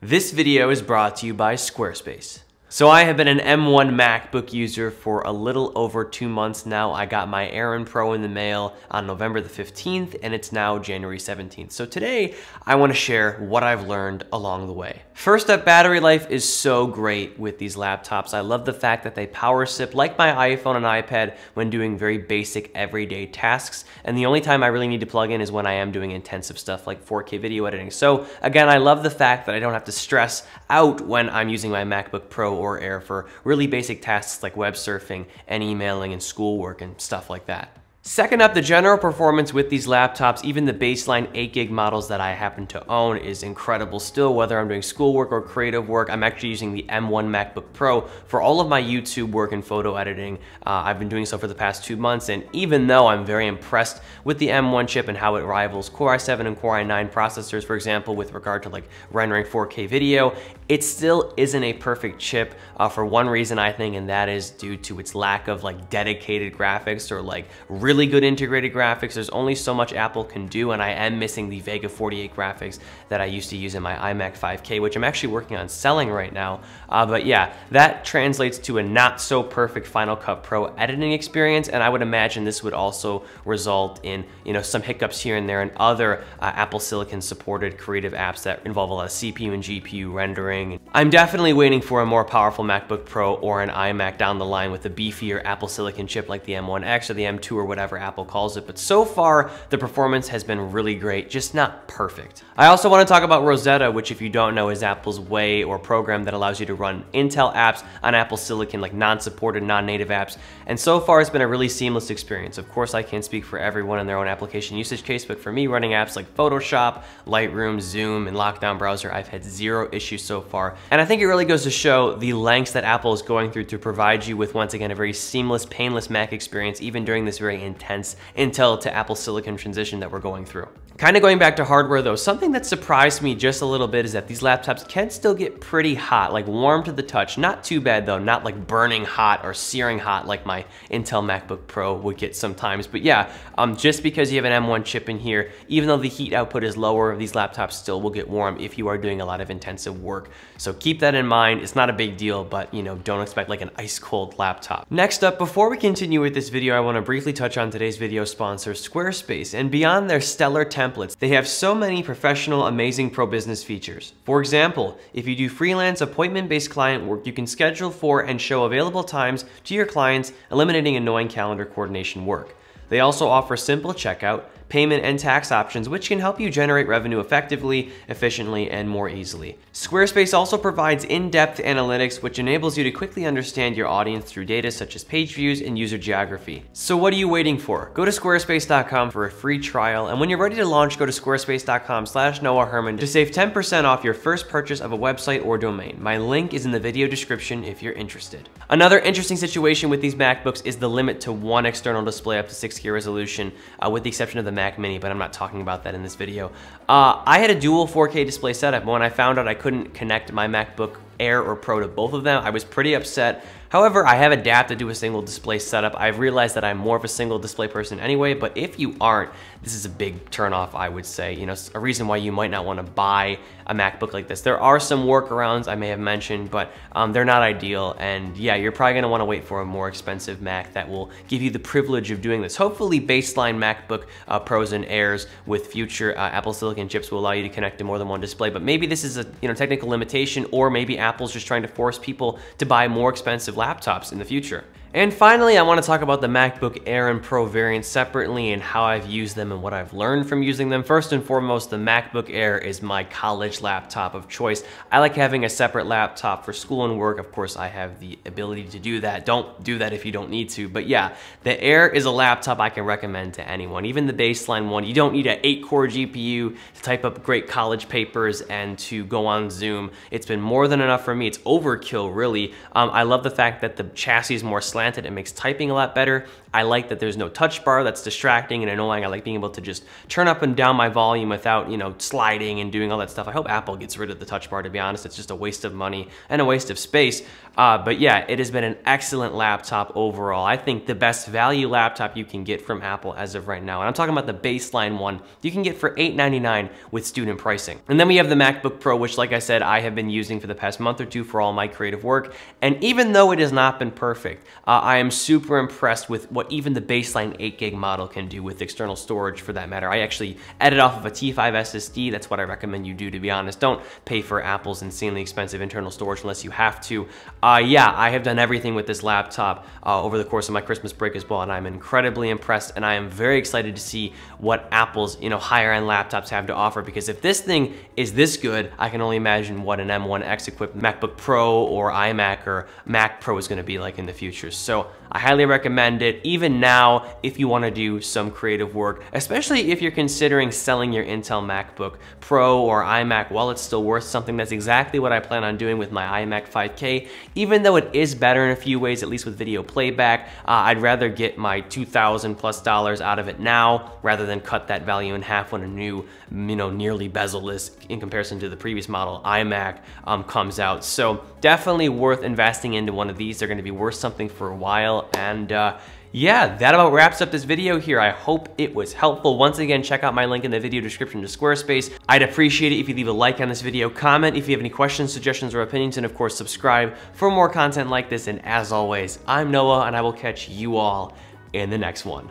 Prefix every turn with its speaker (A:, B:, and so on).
A: This video is brought to you by Squarespace. So I have been an M1 MacBook user for a little over two months now. I got my Air Pro in the mail on November the 15th and it's now January 17th. So today I wanna share what I've learned along the way. First up, battery life is so great with these laptops. I love the fact that they power sip like my iPhone and iPad when doing very basic everyday tasks. And the only time I really need to plug in is when I am doing intensive stuff like 4K video editing. So again, I love the fact that I don't have to stress out when I'm using my MacBook Pro or Air for really basic tasks like web surfing and emailing and schoolwork and stuff like that. Second up, the general performance with these laptops, even the baseline 8 gig models that I happen to own is incredible still, whether I'm doing schoolwork or creative work. I'm actually using the M1 MacBook Pro for all of my YouTube work and photo editing. Uh, I've been doing so for the past two months, and even though I'm very impressed with the M1 chip and how it rivals Core i7 and Core i9 processors, for example, with regard to like rendering 4K video, it still isn't a perfect chip uh, for one reason, I think, and that is due to its lack of like dedicated graphics or like really good integrated graphics. There's only so much Apple can do, and I am missing the Vega 48 graphics that I used to use in my iMac 5K, which I'm actually working on selling right now. Uh, but yeah, that translates to a not so perfect Final Cut Pro editing experience, and I would imagine this would also result in you know some hiccups here and there and other uh, Apple Silicon supported creative apps that involve a lot of CPU and GPU rendering. I'm definitely waiting for a more powerful MacBook Pro or an iMac down the line with a beefier Apple Silicon chip like the M1X or the M2 or whatever Apple calls it, but so far the performance has been really great, just not perfect. I also want to talk about Rosetta, which if you don't know is Apple's way or program that allows you to run Intel apps on Apple Silicon, like non-supported, non-native apps. And so far it's been a really seamless experience. Of course, I can't speak for everyone in their own application usage case, but for me running apps like Photoshop, Lightroom, Zoom, and Lockdown Browser, I've had zero issues so far. And I think it really goes to show the lengths that Apple is going through to provide you with, once again, a very seamless, painless Mac experience, even during this very intense intense Intel to Apple Silicon transition that we're going through. Kind of going back to hardware though, something that surprised me just a little bit is that these laptops can still get pretty hot, like warm to the touch. Not too bad though, not like burning hot or searing hot like my Intel MacBook Pro would get sometimes. But yeah, um, just because you have an M1 chip in here, even though the heat output is lower, these laptops still will get warm if you are doing a lot of intensive work. So keep that in mind. It's not a big deal, but you know, don't expect like an ice cold laptop. Next up, before we continue with this video, I wanna briefly touch on today's video sponsor, Squarespace. And beyond their stellar template templates. They have so many professional, amazing pro business features. For example, if you do freelance appointment-based client work, you can schedule for and show available times to your clients, eliminating annoying calendar coordination work. They also offer simple checkout, payment, and tax options, which can help you generate revenue effectively, efficiently, and more easily. Squarespace also provides in-depth analytics, which enables you to quickly understand your audience through data such as page views and user geography. So what are you waiting for? Go to squarespace.com for a free trial, and when you're ready to launch, go to squarespace.com slash Noah Herman to save 10% off your first purchase of a website or domain. My link is in the video description if you're interested. Another interesting situation with these MacBooks is the limit to one external display up to 6K resolution, uh, with the exception of the Mac Mini, but I'm not talking about that in this video. Uh, I had a dual 4K display setup, but when I found out I couldn't connect my MacBook Air or Pro to both of them, I was pretty upset. However, I have adapted to a single display setup. I've realized that I'm more of a single display person anyway, but if you aren't, this is a big turnoff, I would say. You know, a reason why you might not want to buy a MacBook like this. There are some workarounds I may have mentioned, but um, they're not ideal. And yeah, you're probably gonna wanna wait for a more expensive Mac that will give you the privilege of doing this. Hopefully baseline MacBook uh, Pros and Airs with future uh, Apple Silicon chips will allow you to connect to more than one display, but maybe this is a you know technical limitation or maybe Apple's just trying to force people to buy more expensive laptops in the future. And finally, I want to talk about the MacBook Air and Pro variants separately and how I've used them and what I've learned from using them. First and foremost, the MacBook Air is my college laptop of choice. I like having a separate laptop for school and work. Of course, I have the ability to do that. Don't do that if you don't need to. But yeah, the Air is a laptop I can recommend to anyone. Even the baseline one, you don't need an 8-core GPU to type up great college papers and to go on Zoom. It's been more than enough for me. It's overkill, really. Um, I love the fact that the chassis is more slanted. It makes typing a lot better. I like that there's no touch bar that's distracting and annoying. I like being able to just turn up and down my volume without, you know, sliding and doing all that stuff. I hope Apple gets rid of the touch bar, to be honest. It's just a waste of money and a waste of space. Uh, but yeah, it has been an excellent laptop overall. I think the best value laptop you can get from Apple as of right now. And I'm talking about the baseline one you can get for 899 with student pricing. And then we have the MacBook Pro, which like I said, I have been using for the past month or two for all my creative work. And even though it has not been perfect, uh, I am super impressed with what even the baseline 8 gig model can do with external storage for that matter. I actually edit off of a T5 SSD. That's what I recommend you do, to be honest. Don't pay for Apple's insanely expensive internal storage unless you have to. Uh, yeah, I have done everything with this laptop uh, over the course of my Christmas break as well, and I'm incredibly impressed, and I am very excited to see what Apple's you know higher end laptops have to offer, because if this thing is this good, I can only imagine what an M1X equipped MacBook Pro or iMac or Mac Pro is gonna be like in the future. So I highly recommend it, even now, if you wanna do some creative work, especially if you're considering selling your Intel MacBook Pro or iMac while it's still worth something. That's exactly what I plan on doing with my iMac 5K. Even though it is better in a few ways, at least with video playback, uh, I'd rather get my 2000 plus dollars out of it now rather than cut that value in half when a new, you know, nearly bezel-less in comparison to the previous model iMac um, comes out. So definitely worth investing into one of these. They're gonna be worth something for a while and uh, yeah, that about wraps up this video here. I hope it was helpful. Once again, check out my link in the video description to Squarespace. I'd appreciate it if you leave a like on this video, comment if you have any questions, suggestions, or opinions, and of course, subscribe for more content like this. And as always, I'm Noah, and I will catch you all in the next one.